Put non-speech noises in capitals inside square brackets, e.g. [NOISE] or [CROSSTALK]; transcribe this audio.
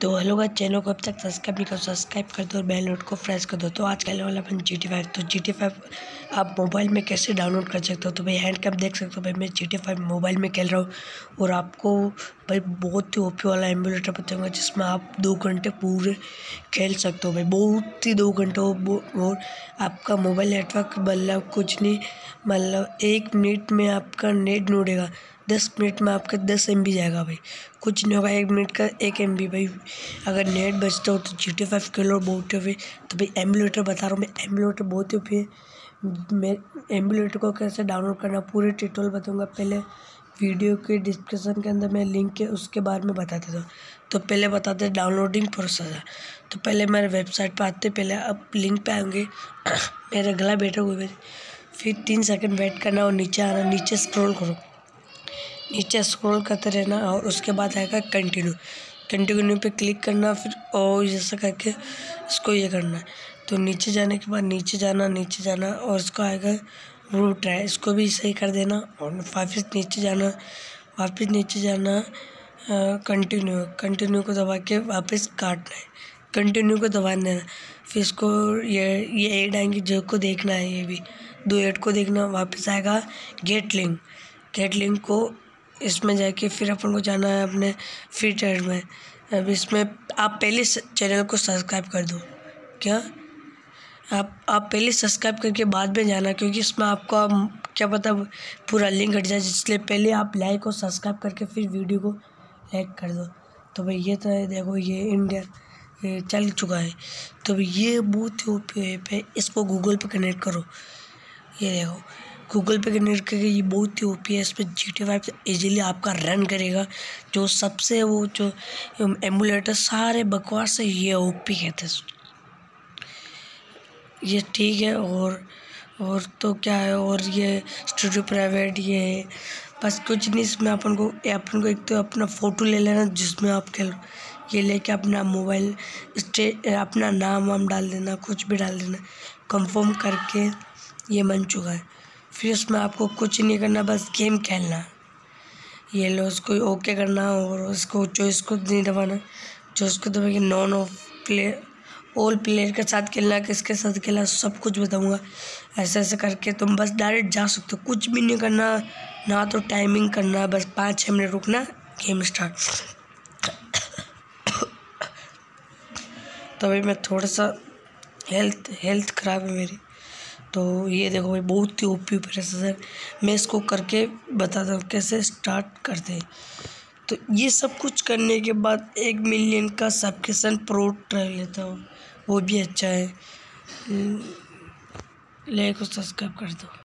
तो hello guys, channel को अब तक सब्सक्राइब नहीं कर सब्सक्राइब कर दो और बेल नोट को प्रेस कर दो। तो आज खेलने वाला अपन जी टी फाइव तो जी टी फाइव आप मोबाइल में कैसे डाउनलोड कर सकते हो? तो भाई हैंड कैप देख सकते हो भाई, मैं जी टी फाइव मोबाइल में खेल रहा हूँ और आपको भाई, बहुत ही ओपी वाला एम्बुलेटर बताऊँगा, जिसमें आप दो घंटे पूरे खेल सकते हो भाई, बहुत ही दो घंटे और आपका मोबाइल नेटवर्क मतलब कुछ नहीं मतलब एक मिनट में आपका नेट नोड़ेगा दस मिनट में आपका दस एमबी जाएगा भाई। कुछ नहीं होगा, एक मिनट का एक एमबी भाई। अगर नेट बचता हो तो जी टी फाइव किलो बहुत ही तो भाई एम्बुलेटर बता रहा हूँ मैं एम्बुलेटर बहुत ही फिर मैं एम्बुलेटर को कैसे डाउनलोड करना, पूरे ट्यूटोरियल बताऊँगा। पहले वीडियो के डिस्क्रिप्शन के अंदर मैं लिंक के, उसके बारे में बता देता हूँ। तो पहले बताते डाउनलोडिंग प्रोसेस है तो पहले मेरे वेबसाइट पर आते पहले अब लिंक पे आएँगे। [COUGHS] मेरा गला बैठा हुआ फिर तीन सेकंड वेट करना और नीचे आना, नीचे स्क्रॉल करो। नीचे स्क्रॉल करते रहना और उसके बाद आएगा कंटिन्यू कंटिन्यू पे क्लिक करना फिर, और जैसा करके इसको ये करना। है तो नीचे जाने के बाद नीचे जाना नीचे जाना और इसको आएगा रूट है इसको भी सही कर देना और वापस नीचे जाना, वापस नीचे जाना कंटिन्यू कंटिन्यू को दबा के वापस काटना है। कंटिन्यू को दबा देना। फिर इसको ये ये एड आएँगे, जो को देखना है ये भी। दो एड को देखना, वापस आएगा गेट लिंक गेट लिंक को इसमें जाके फिर अपन को जाना है अपने फ्री ट्रेड में। अब इसमें आप पहले चैनल को सब्सक्राइब कर दो। क्या? आप आप पहले सब्सक्राइब करके बाद में जाना, क्योंकि इसमें आपका क्या पता पूरा लिंक हट जाए इसलिए पहले आप लाइक और सब्सक्राइब करके फिर वीडियो को लाइक कर दो। तो भाई ये तो है, देखो ये इंडिया, ये चल चुका है। तो ये ही ओपी ऐप है, इसको गूगल पे कनेक्ट करो। ये देखो गूगल पे कनेक्ट करके ये बहुत ही ओपी है इस पर जी टी फाइव ईजिली आपका रन करेगा। जो सबसे वो जो एमुलेटर सारे बकवास है ये ओपी कहते हैं। ये ठीक है और और तो क्या है, और ये स्टूडियो प्राइवेट ये है। बस कुछ नहीं, इसमें अपन को अपन को एक तो अपना फ़ोटो ले लेना जिसमें आप खेल, ये लेके अपना मोबाइल स्टे, अपना नाम वाम डाल देना, कुछ भी डाल देना। कंफर्म करके ये बन चुका है। फिर उसमें आपको कुछ नहीं करना, बस गेम खेलना। ये लो, उसको ओके करना और उसको जो इसको नहीं दबाना, जो उसको दबाएँगे non off play all player के साथ खेलना, किसके साथ खेलना, सब कुछ बताऊँगा। ऐसे ऐसे करके तुम बस डायरेक्ट जा सकते हो। कुछ भी नहीं करना, ना तो टाइमिंग करना, बस पाँच छः मिनट रुकना गेम स्टार्ट [COUGHS] तो मैं थोड़ा सा हेल्थ हेल्थ ख़राब है मेरी। तो ये देखो भाई, बहुत ही ओपी प्रोसेसर मैं इसको करके बताता हूँ कैसे स्टार्ट करते हैं। तो ये सब कुछ करने के बाद एक मिलियन का सब्सक्रिप्शन प्रो ट्राई लेता हूँ। वो भी अच्छा है। लाइक और सब्सक्राइब कर दो